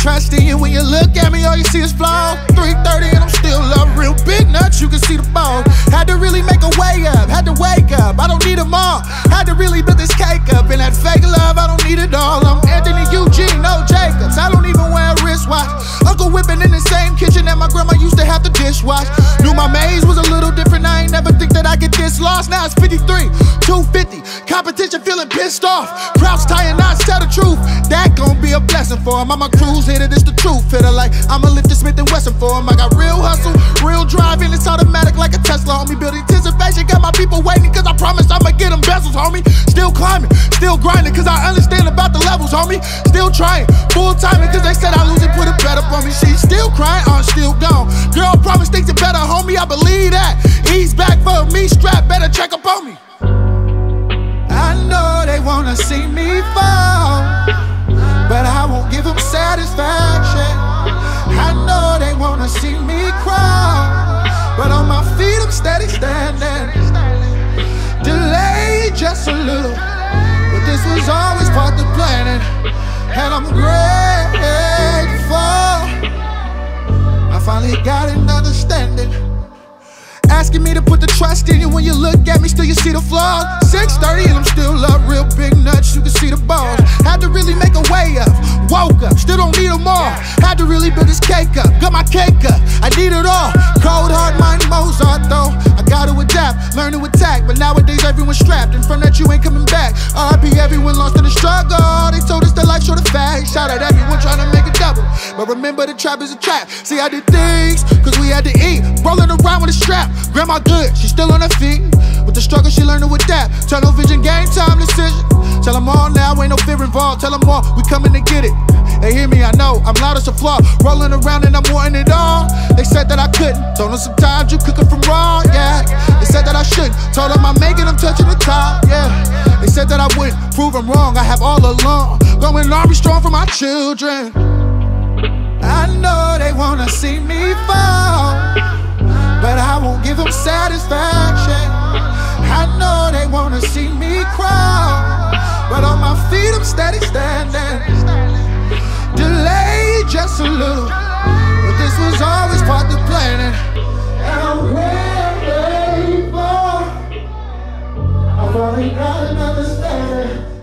trust in you when you look at me, all you see is flaws. 330 and I'm still up, real big nuts, you can see the ball. Had to really make a way up, had to wake up, I don't need them all. Had to really build this cake up, and that fake love, I don't need it all. I'm Anthony Eugene, no Jacobs, I don't even wear a wristwatch. Uncle whipping in the same kitchen that my grandma used to have to dishwash. Knew my maze was a little different, I ain't never think that I get this lost. Now it's 53, 250, competition feeling pissed off. Crouch tying knots, tell the truth. That gon' be a blessing for him. I'm a cruise hitter, this the truth. Hitter like I'ma lift the Smith and Wesson for him. I got real hustle, real drive, and it's automatic like a Tesla, homie. Build anticipation, got my people waiting, cause I promise I'ma get them bezels, homie. Still climbing, still grinding, cause I understand about the levels, homie. Still trying, full timing, cause they said I lose it, put a bet up on me. She's still crying, I'm still gone. Girl, promise things are better, homie. I believe that. He's back for me, strap, better check up on me. I know they wanna see me fall, was always part of the planning, and I'm grateful. I finally got an understanding. Asking me to put the trust in you when you look at me, still you see the flaws. 6:30 and I'm still up, real big nuts, you can see the balls. Had to really make a way up, woke up, still don't need them all. Had to really build this cake up, got my cake up, I need it all. Cold hard mind Mozart though, I gotta adapt, learn to attack. But nowadays everyone's strapped, and from that you ain't coming back. RP everyone lost in the struggle. They told us that life short of fact. Shout out everyone trying to make a double. But remember the trap is a trap. See I did things, cause we had to eat. Rolling around with a strap. Grandma good, she still on her feet. With the struggle, she learned to adapt. Tunnel vision, game time decision. Tell them all now, ain't no fear involved. Tell them all, we coming to get it. They hear me, I know, I'm loud as a flaw. Rolling around and I'm wanting it all. They said that I couldn't. Told them sometimes you cooking from raw, yeah. They said that I shouldn't. Told them I'm making them touching the top, yeah. Said that I wouldn't. Prove them wrong, I have all along. Going army strong for my children. I know they wanna see me fall, but I won't give them satisfaction. I know they wanna see me crawl, but on my feet I'm steady standing. Delayed just a little, grateful. I finally got an understanding.